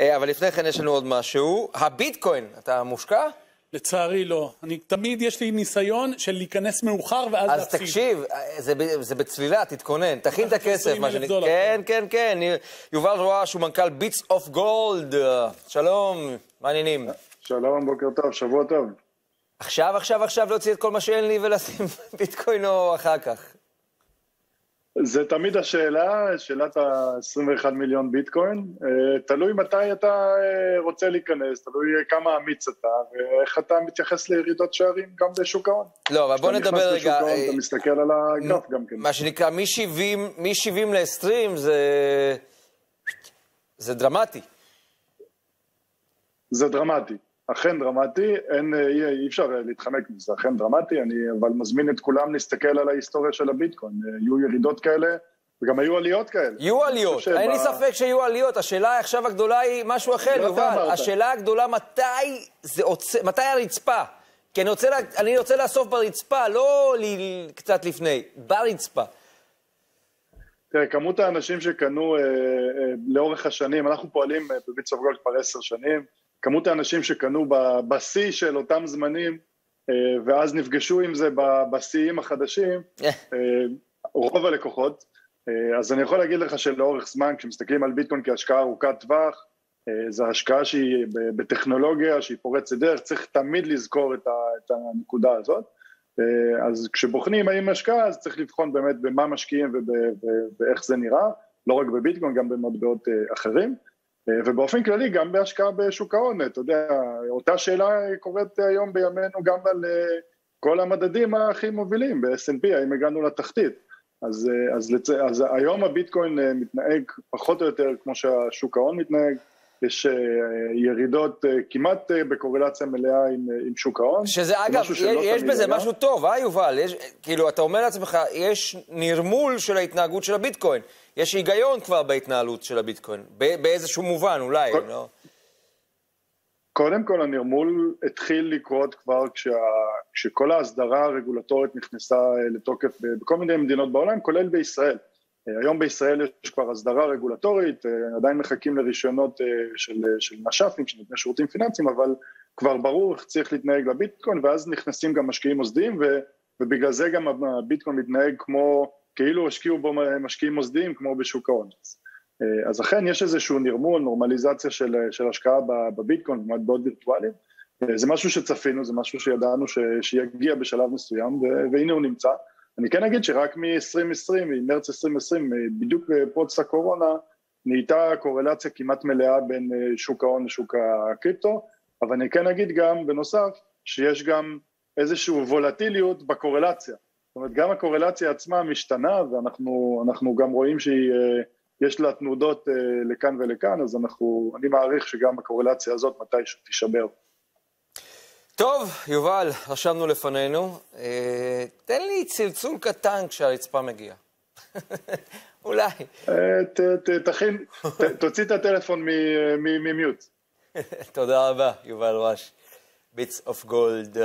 אה, אבל לפני כן יש לנו עוד משהו. הביטקוין, אתה מושקע? לצערי לא. אני, תמיד יש לי ניסיון של להיכנס מאוחר ואז אז להפסיד. תקשיב, אה, זה, זה בצלילה, תתכונן, תכין את הכסף, 20,000 מה. דולר. כן, כן, כן. יובל רואש הוא מנכ"ל ביטס אוף גולד. שלום, מה העניינים? שלום, בוקר טוב, שבוע טוב. עכשיו, עכשיו, עכשיו להוציא את כל מה שאין לי ולשים ביטקוין או אחר כך? זה תמיד השאלה, שאלת ה-21 מיליון ביטקוין. אה, תלוי מתי אתה אה, רוצה להיכנס, תלוי כמה אמיץ אתה, ואיך אתה מתייחס לירידות שערים גם בשוק ההון. לא, אבל בוא כשאתה נדבר נכנס לשוק רגע. ההון, אה, אתה מסתכל על הגרף גם כן. מה שנקרא, מ-70 ל-20 זה... זה דרמטי. זה דרמטי, אכן דרמטי, אין, אה, אי, אי אפשר אה, להתחמק מזה, אכן דרמטי, אני אבל מזמין את כולם להסתכל על ההיסטוריה של הביטקוין, אה, יהיו ירידות כאלה, וגם היו עליות כאלה. יהיו עליות, חושב אין לי ספק שיהיו עליות, השאלה עכשיו הגדולה היא משהו אחר, לא יובל. השאלה הגדולה מתי זה עוצר, מתי הרצפה? כי אני רוצה, לה, אני רוצה לאסוף ברצפה, לא ל, קצת לפני, ברצפה. תראה, כמות האנשים שקנו אה, אה, לאורך השנים, אנחנו פועלים אה, בביט סוף כבר עשר שנים, כמות האנשים שקנו בשיא של אותם זמנים, אה, ואז נפגשו עם זה בשיאים החדשים, אה. אה, רוב הלקוחות. אז אני יכול להגיד לך שלאורך זמן, כשמסתכלים על ביטקוין כהשקעה ארוכת טווח, זו השקעה שהיא בטכנולוגיה, שהיא פורצת דרך, צריך תמיד לזכור את, הנקודה הזאת. אז כשבוחנים האם השקעה, אז צריך לבחון באמת במה משקיעים וב, ו- ואיך זה נראה, לא רק בביטקוין, גם במטבעות אחרים. אה, ובאופן כללי, גם בהשקעה בשוק ההון, אתה יודע, אותה שאלה קורית היום בימינו גם על אה, כל המדדים הכי מובילים ב-S&P, האם הגענו לתחתית. אז, אה, אז, לצ... אז היום הביטקוין מתנהג פחות או יותר כמו שהשוק ההון מתנהג, יש אה, ירידות אה, כמעט אה, בקורלציה מלאה עם, עם שוק ההון. שזה זה אגב, יש בזה היה. משהו טוב, אה יובל? יש, כאילו, אתה אומר לעצמך, יש נרמול של ההתנהגות של הביטקוין. יש היגיון כבר בהתנהלות של הביטקוין, באיזשהו מובן אולי, כל- לא? קודם כל הנרמול התחיל לקרות כבר כשה, כשכל ההסדרה הרגולטורית נכנסה לתוקף בכל מיני מדינות בעולם, כולל בישראל. אה, היום בישראל יש כבר הסדרה רגולטורית, אה, עדיין מחכים לרישיונות אה, של, של נש"פים, של נותני שירותים פיננסיים, אבל כבר ברור איך צריך להתנהג לביטקוין, ואז נכנסים גם משקיעים מוסדיים, ו, ובגלל זה גם הביטקוין מתנהג כמו, כאילו השקיעו בו משקיעים מוסדיים כמו בשוק ההון. אז אכן יש איזשהו נרמול, נורמליזציה של, של השקעה בביטקוין, במטבעות וירטואליים. זה משהו שצפינו, זה משהו שידענו ש, שיגיע בשלב מסוים, ו, והנה הוא נמצא. אני כן אגיד שרק מ-2020, ממרץ 2020, אה, בדיוק בפרוץ הקורונה, נהייתה קורלציה כמעט מלאה בין אה, שוק ההון לשוק הקריפטו, אבל אני כן אגיד גם, בנוסף, שיש גם איזושהי וולטיליות בקורלציה. זאת אומרת, גם הקורלציה עצמה משתנה, ואנחנו אנחנו גם רואים שהיא... אה, יש לה תנודות אה, לכאן ולכאן, אז אנחנו, אני מעריך שגם הקורלציה הזאת מתישהו תישבר. טוב, יובל, רשמנו לפנינו. אה, תן לי צלצול קטן כשהרצפה מגיעה. אולי. אה, ת- ת- תכין, ת- תוציא את הטלפון ממיוט. תודה רבה, יובל רש. ביטס אוף גולד.